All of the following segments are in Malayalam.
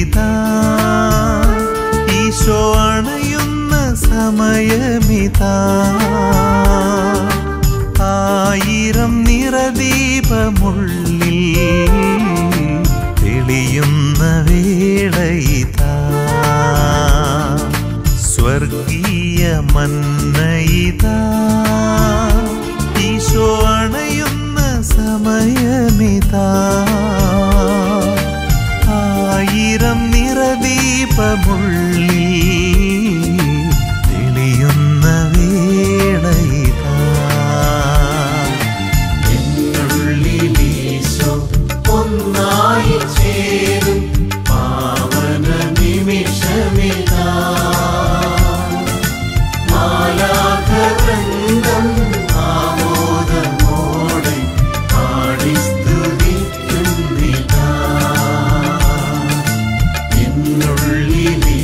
മന്നയിതാ ഈശോ അണയുന്ന സമയമിതാ. ആയിരം നിറദീപമുള്ളിൽ തെളിയുന്ന വേളയിതാ സ്വർഗീയ മന്നയിതാ ഈശോ അണയുന്ന സമയമിതാ. നിറദീപമുള്ളിൽ Don't leave me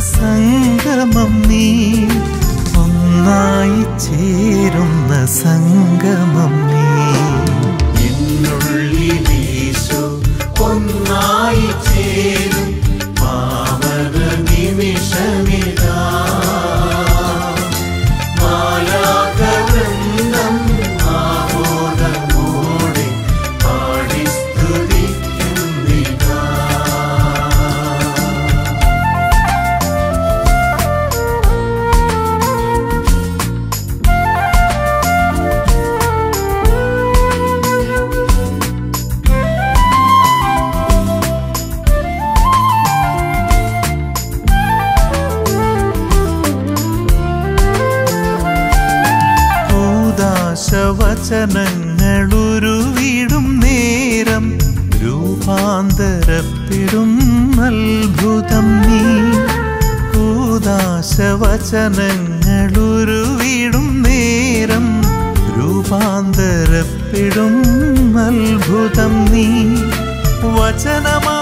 സംഗമം നീ ഒന്നായി ചേരുന്ന സംഗമം നീ. വചനങ്ങളുരുവിടും നേരം രൂപാന്തരപ്പെടും അത്ഭുതം നീ. വചനങ്ങളുരുവിടും നേരം രൂപാന്തരപ്പെടും അത്ഭുതം നീ. വചനമായി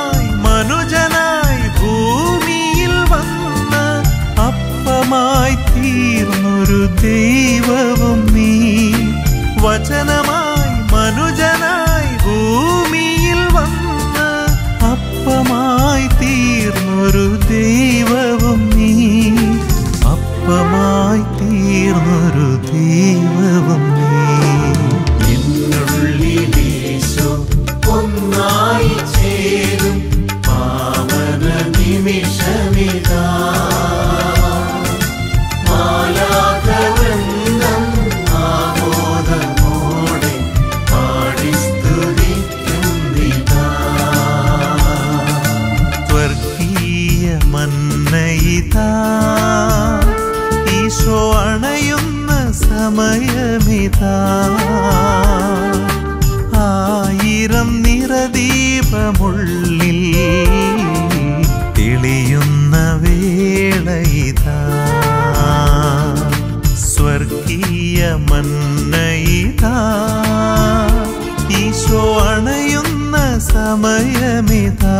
ആയിരം നിറദീപമുള്ളിൽ തെളിയുന്ന വേളയിതാ സ്വർഗീയ മന്നയിതാ ഈശോ അണയുന്ന സമയമിതാ.